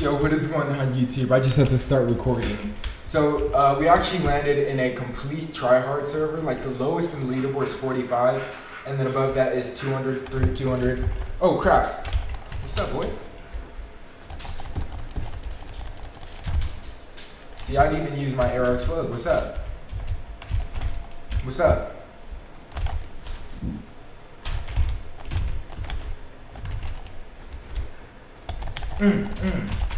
Yo, what is going on YouTube? I just had to start recording. So uh, we actually landed in a complete tryhard server. Like the lowest in the leaderboard is 45, and then above that is 200, 3, 200. Oh crap! What's up, boy? See, I didn't even use my arrow explode. What's up? What's up? Mm, mm.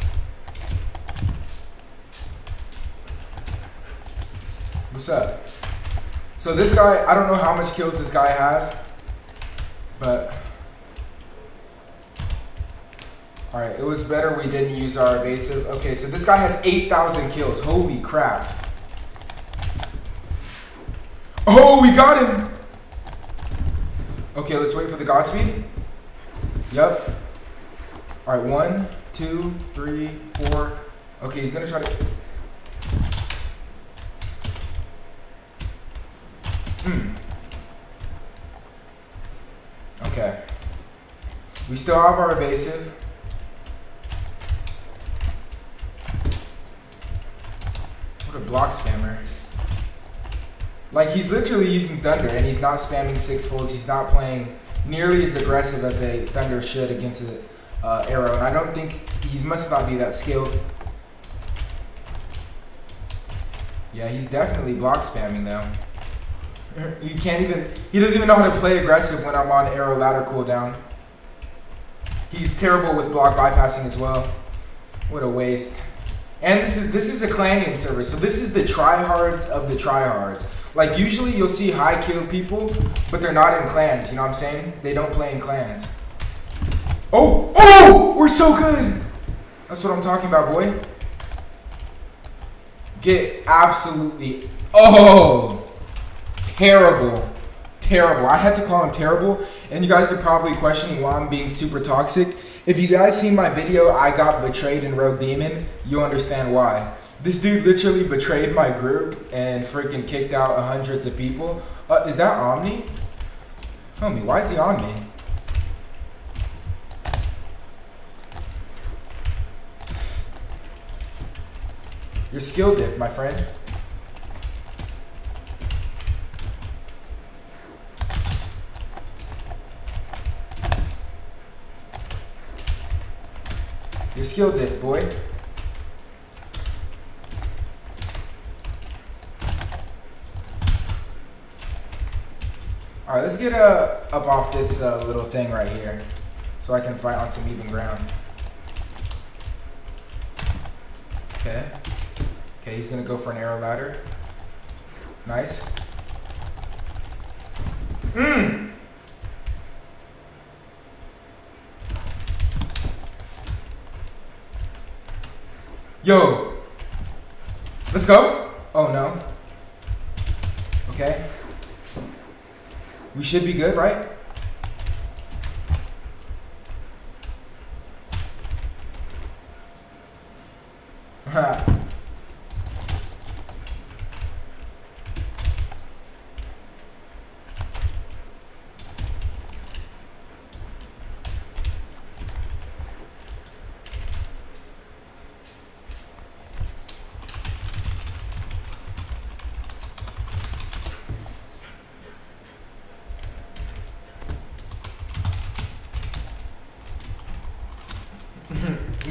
What's up? So this guy, I don't know how much kills this guy has, but all right, it was better we didn't use our evasive. Okay, so this guy has 8,000 kills. Holy crap. Oh, we got him. Okay, let's wait for the Godspeed. Yep. All right, one, two, three, four. Okay, he's gonna try to. Hmm. Okay. We still have our evasive. What a block spammer. Like, he's literally using Thunder, and he's not spamming six folds. He's not playing nearly as aggressive as a Thunder should against a uh, arrow, and I don't think he must not be that skilled. Yeah, he's definitely block spamming though. He can't even, he doesn't even know how to play aggressive when I'm on arrow ladder cooldown. He's terrible with block bypassing as well. What a waste. And this is this is a clanian server, so this is the tryhards of the tryhards. Like usually you'll see high kill people, but they're not in clans, you know what I'm saying? They don't play in clans. Oh, oh, we're so good. That's what I'm talking about, boy. Get absolutely, oh, terrible, terrible. I had to call him terrible, and you guys are probably questioning why I'm being super toxic. If you guys seen my video, I got betrayed in Rogue Demon, you'll understand why. This dude literally betrayed my group and freaking kicked out hundreds of people. Uh, is that Omni? Homie, why is he on me? Your skill diff, my friend. Your skill diff, boy. Alright, let's get uh, up off this uh, little thing right here so I can fight on some even ground. Okay. Okay, he's gonna go for an arrow ladder. Nice. Mmm! Yo! Let's go! Oh no. Okay. We should be good, right?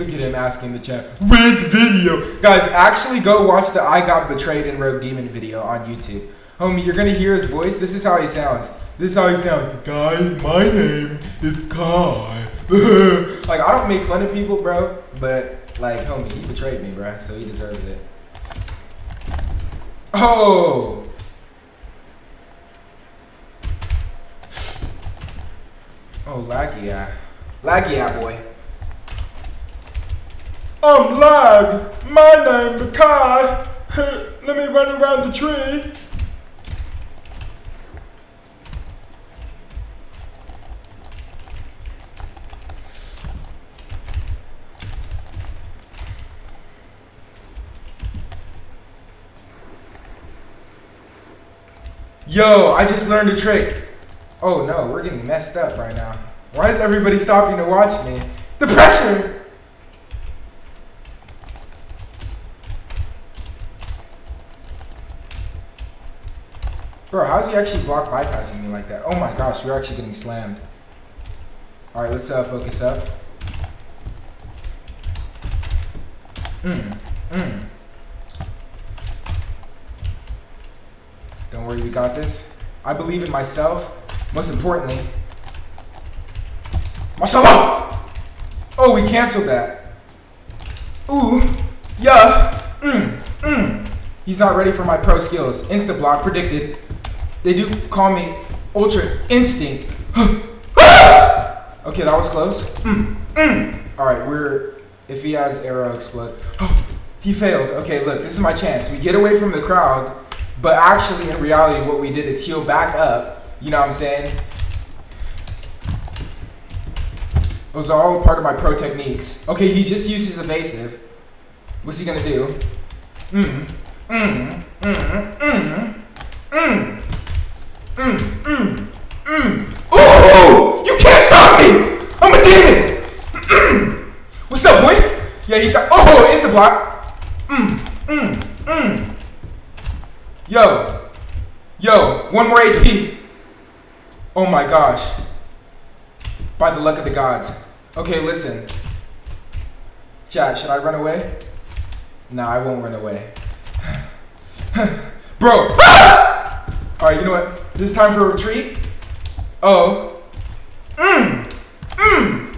Look at him asking the chat, red video. Guys, actually go watch the I Got Betrayed in Rogue Demon video on YouTube. Homie, you're gonna hear his voice. This is how he sounds. This is how he sounds. Guys, my name is Kai. like, I don't make fun of people, bro, but, like, homie, he betrayed me, bro, so he deserves it. Oh! Oh, laggy, yeah. Laggy, yeah, boy. I'm Lag. My name is Kai. Let me run around the tree. Yo, I just learned a trick. Oh no, we're getting messed up right now. Why is everybody stopping to watch me? The pressure! Bro, how's he actually block bypassing me like that? Oh my gosh, we're actually getting slammed. All right, let's uh, focus up. Mm, mm. Don't worry, we got this. I believe in myself. Most importantly, mashallah. Oh, we canceled that. Ooh, yeah. Mm, mm. He's not ready for my pro skills. Insta block predicted. They do call me Ultra Instinct. okay, that was close. Mm, mm. All right, we're. If he has arrow explode, he failed. Okay, look, this is my chance. We get away from the crowd, but actually, in reality, what we did is heal back up. You know what I'm saying? Those are all part of my pro techniques. Okay, he just used his evasive. What's he gonna do? Mm, mm, mm, mm, mm. Mm, mm, mm. Ooh! You can't stop me! I'm a demon! What's up, boy? Yeah, he thought. Oh, it's the block. Mm, mm, mm. Yo. Yo, one more HP. Oh my gosh. By the luck of the gods. Okay, listen. Chat, should I run away? Nah, I won't run away. Bro! Alright, you know what? This is time for a retreat. Oh. Mmm. Mmm.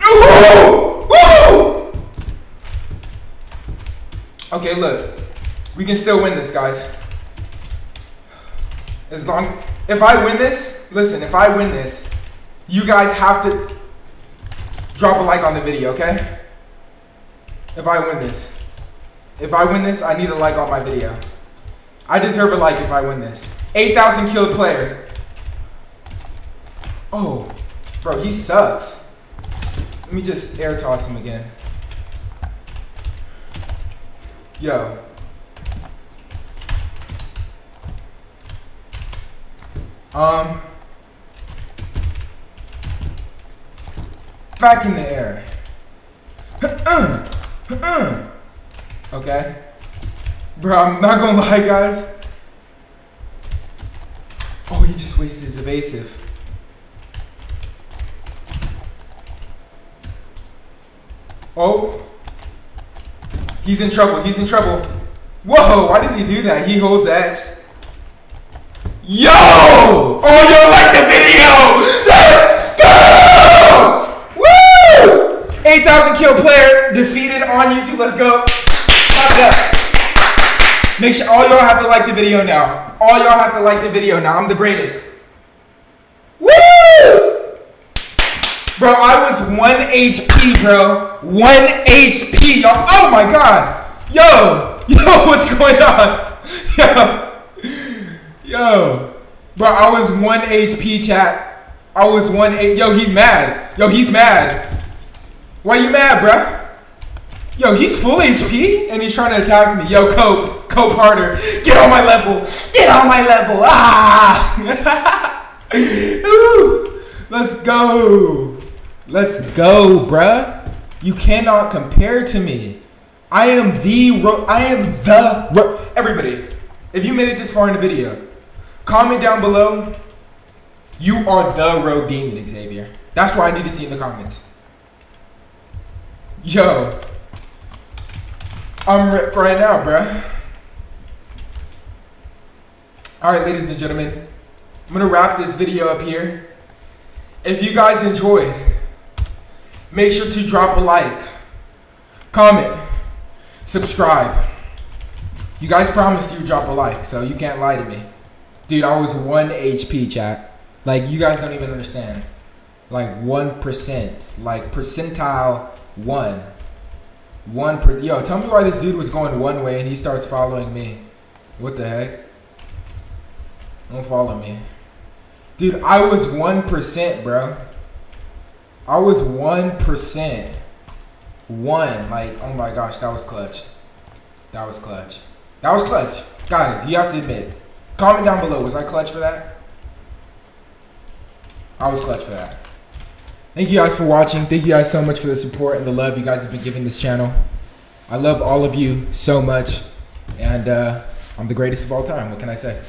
Okay, look. We can still win this, guys. As long if I win this, listen, if I win this, you guys have to drop a like on the video, okay? If I win this. If I win this, I need a like on my video. I deserve a like if I win this. 8,000 killed player. Oh, bro, he sucks. Let me just air toss him again. Yo. Um. Back in the air. okay. Bro, I'm not gonna lie, guys. Oh, he just wasted his evasive. Oh. He's in trouble. He's in trouble. Whoa, why does he do that? He holds X. Yo! Oh, you like the video? Let's go! Woo! 8,000 kill player defeated on YouTube. Let's go. Make sure all y'all have to like the video now. All y'all have to like the video now. I'm the greatest. Woo! Bro, I was 1 HP, bro. 1 HP, y'all. Oh my god. Yo. Yo, what's going on? Yo. Yo. Bro, I was 1 HP, chat. I was 1 8. Yo, he's mad. Yo, he's mad. Why you mad, bro? Yo, he's full HP and he's trying to attack me. Yo, Cope. Cope harder. Get on my level. Get on my level. Ah! Let's go. Let's go, bruh. You cannot compare to me. I am the ro- I am the ro- everybody. If you made it this far in the video, comment down below. You are the Rogue Demon, Xavier. That's what I need to see in the comments. Yo, I'm ripped right now, bruh. All right, ladies and gentlemen, I'm gonna wrap this video up here. If you guys enjoyed, make sure to drop a like, comment, subscribe. You guys promised you drop a like, so you can't lie to me. Dude, I was 1 HP, chat. Like, you guys don't even understand. Like, 1%. Like, percentile 1. 1 per. Yo, tell me why this dude was going one way and he starts following me. What the heck? Don't follow me. Dude, I was 1%, bro. I was 1%. One. Like, oh my gosh, that was clutch. That was clutch. That was clutch. Guys, you have to admit. Comment down below. Was I clutch for that? I was clutch for that. Thank you guys for watching. Thank you guys so much for the support and the love you guys have been giving this channel. I love all of you so much. And uh, I'm the greatest of all time. What can I say?